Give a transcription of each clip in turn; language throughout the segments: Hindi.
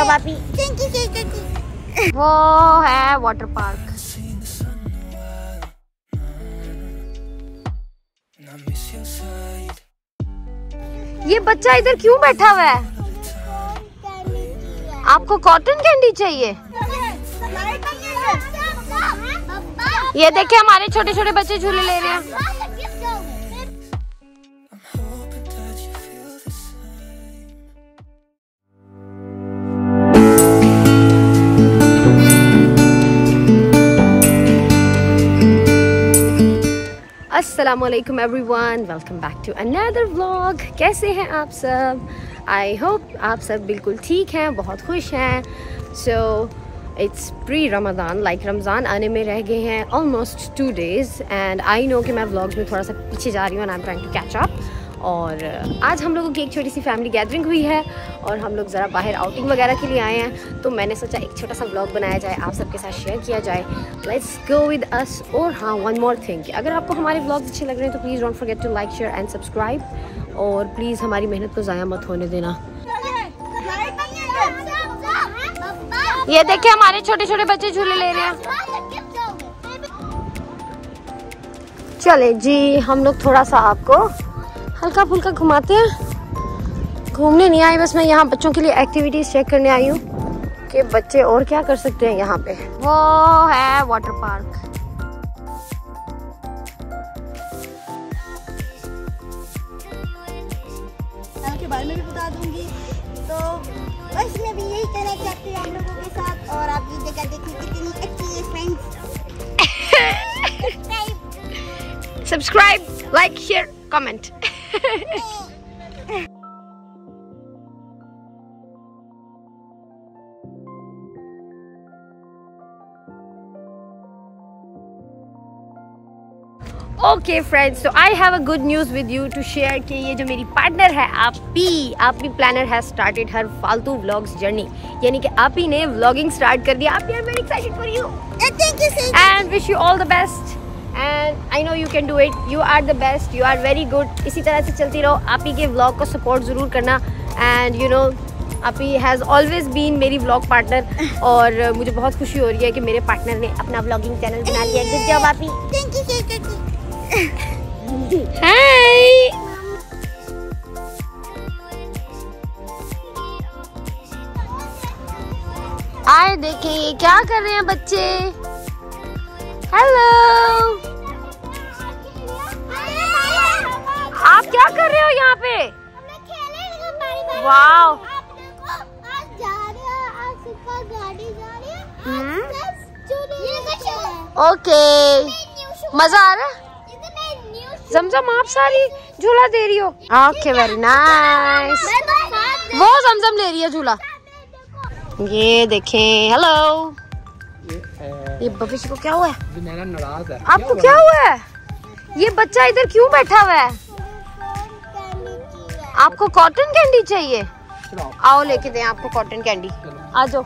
पापी वो है वाटर पार्क ये बच्चा इधर क्यों बैठा हुआ है? आपको कॉटन कैंडी चाहिए? ये देखिए हमारे छोटे छोटे बच्चे झूले ले रहे हैं। Aslam everyone welcome back to another vlog कैसे हैं आप सब? आई होप आप सब बिल्कुल ठीक हैं, बहुत खुश हैं। So it's pre Ramzan like Ramzan आने में रह गए हैं almost two days and I know कि मैं व्लॉग्स में थोड़ा सा पीछे जा रही हूँ and I am trying to catch up और आज हम लोगों की एक छोटी सी फैमिली गैदरिंग हुई है और हम लोग ज़रा बाहर आउटिंग वगैरह के लिए आए हैं। तो मैंने सोचा एक छोटा सा व्लॉग बनाया जाए, आप सबके साथ शेयर किया जाए। लेट्स गो विद अस और हाँ वन मोर थिंग अगर आपको हमारे व्लॉग्स अच्छे लग रहे हैं तो please don't forget to like share and subscribe और प्लीज़ हमारी मेहनत को ज़ाया मत होने देना। ये देखिए हमारे छोटे छोटे बच्चे झूले ले रहे हैं। चले जी, हम लोग थोड़ा सा आपको हल्का फुल्का घुमाते हैं। घूमने नहीं आई बस मैं यहाँ बच्चों के लिए एक्टिविटीज़ चेक करने आई हूँ कि बच्चे और क्या कर सकते हैं यहाँ पे। वो है वाटर पार्क के बारे में भी बता दूँगी। तो बस मैं भी यही कहना चाहती हूँ आप लोगों के साथ और आप ये जगह देखिए कितनी अच्छी है friends subscribe like share comment okay friends तो I have a good news with you to share कि ये जो मेरी पार्टनर है आप आपी आपी प्लानर हैज़ स्टार्टेड हर फालतू व्लॉग्स जर्नी यानी कि आपी ने व्लॉगिंग स्टार्ट कर दिया। आप are very excited for you and wish you all the best and I know you can do it you are the best you are very good इसी तरह से चलती रहो. आप ही के व्लॉग को सपोर्ट ज़रूर करना. एंड यू नो आप ही हैज़ ऑलवेज बीन मेरी व्लॉग पार्टनर और मुझे बहुत खुशी हो रही है कि मेरे पार्टनर ने अपना व्लॉगिंग चैनल बना लिया. गुड जॉब आप ही. हाय आए देखें ये क्या कर रहे हैं बच्चे? हेलो ओके मज़ा आ रहा है? जमजम आप सारी झूला दे रही हो। ओके वेरी नाइस वो जमजम ले रही है झूला। ये देखें हेलो ये भविष्य को क्या हुआ है? नाराज़ है। आपको क्या हुआ? है? ये बच्चा इधर क्यों बैठा हुआ है? आपको कॉटन कैंडी चाहिए? आओ लेके दें आपको कॉटन कैंडी आ जाओ।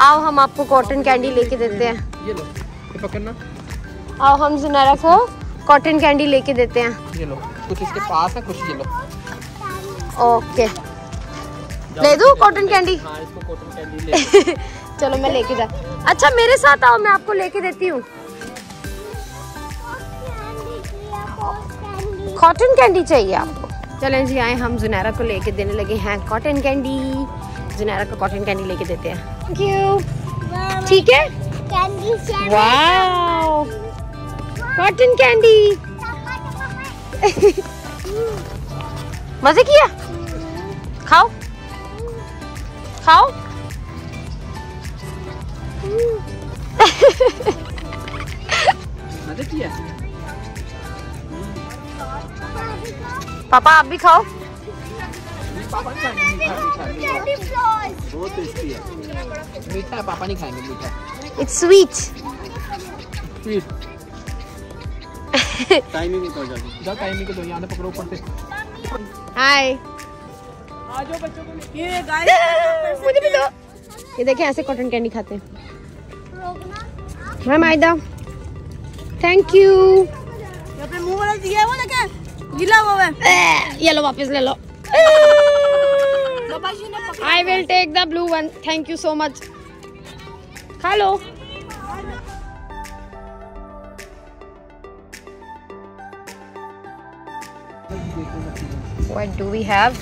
आओ हम आपको कॉटन कैंडी लेके देते हैं। ये लो ये पकड़ना। आओ हम जुनैरा को कॉटन कैंडी लेके देते हैं। ये लो कुछ इसके पास है कुछ ये लो। ओके ले दूँ कॉटन कैंडी हाँ इसको कॉटन कैंडी ले। चलो मैं लेके जा। अच्छा मेरे साथ आओ मैं आपको लेके देती हूँ। कॉटन कैंडी चाहिए आपको। चलें जी आए हम जुनैरा को लेके देने लगे हैं कॉटन कैंडी जुनैरा को कॉटन कैंडी लेके देते हैं। थैंक यू ठीक है? वाओ कॉटन कैंडी मज़े किया? खाओ। खाओ। मज़े किया? पापा आप भी खाओ। बहुत टेस्टी है मीठा पापा नहीं खाएँगे मीठा इट्स स्वीट स्वीट टाइमिंग नहीं पहुँच जाती। जाओ टाइमिंग के दो यहाँ से पकड़ो ऊपर से। हाय आ जाओ बच्चों को ये गाइस मुझे भी दो। ये देखें ऐसे कॉटन कैंडी खाते हैं। हाय माइदा थैंक यू यहाँ पे मुँह वाला दिया है वो देखे। गिला हुआ है। ये लो वापस ले लो। I will take the blue one thank you so much खा लो What do we have?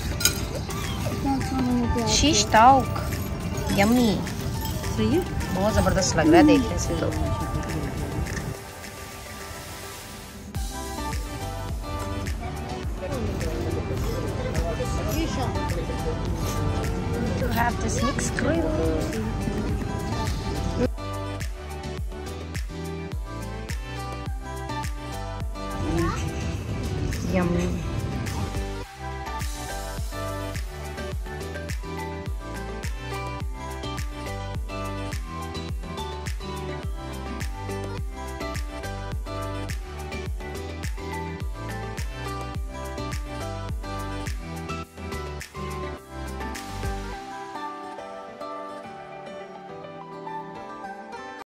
Shish tauk. Yummy. सही बहुत ज़बरदस्त लग रहा है देखने से तो It looks great.